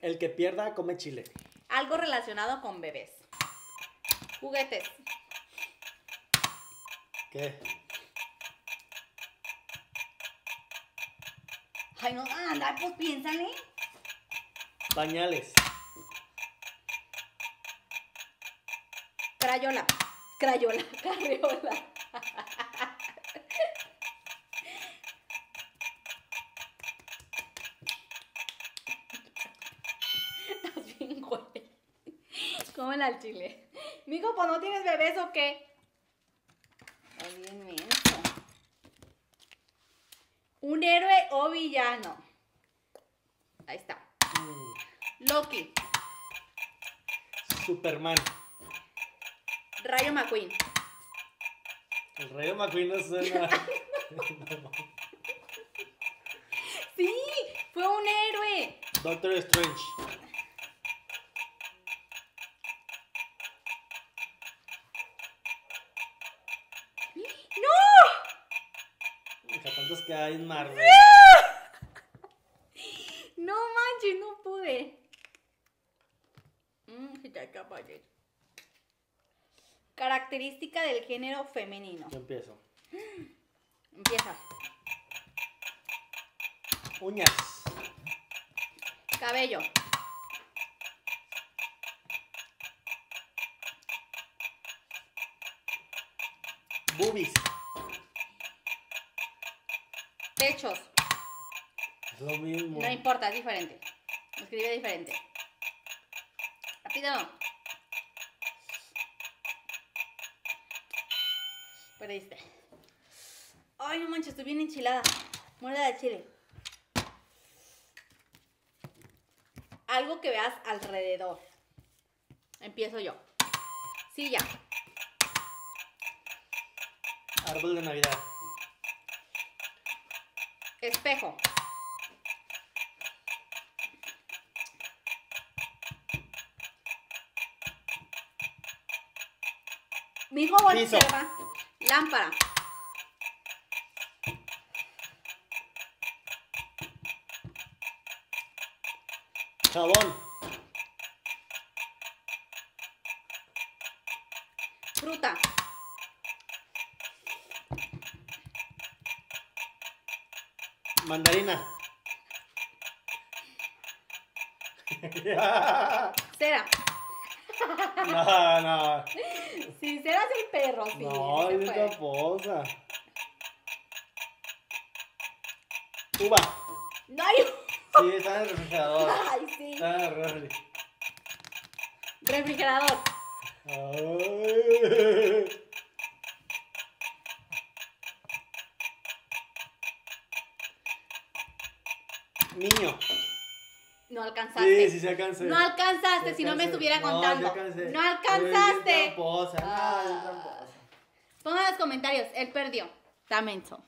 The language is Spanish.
El que pierda come chile. Algo relacionado con bebés. Juguetes. ¿Qué? Ay, no, anda, pues piénsale. Pañales. Crayola. Crayola. Carriola. Cómela al chile. Mijo, pues no tienes bebés o qué? Estás bien menso. Un héroe o villano. Ahí está. Loki. Superman. Rayo McQueen. El Rayo McQueen no suena. Sí, fue un héroe. Doctor Strange. Tantos que hay en Marvel. No manches, no pude. Mm, te acaba de- Característica del género femenino. Yo empiezo. Empieza. Uñas. Cabello. Boobies. Pechos. Es lo mismo. No importa, es diferente. Escribe diferente. Rápido. Perdiste. Ay, no manches, estoy bien enchilada. Muerde de chile. Algo que veas alrededor. Empiezo yo. Silla. Árbol de Navidad. Espejo. Mijo, Piso. observa. Lámpara. Jabón. Fruta. Mandarina. Cera. no, no. Si cera es el perro, sí. No, es otra cosa. Uva. Ay, Sí, está en el refrigerador. ay, sí. Está en el refri. Refrigerador. Ay. Niño. No alcanzaste. Sí, sí, se alcancé. No alcanzaste, si no me estuviera No, contando. No Ay, alcanzaste. tramposa, no, Ah. tramposa. Pongan en los comentarios, él perdió. Está menso.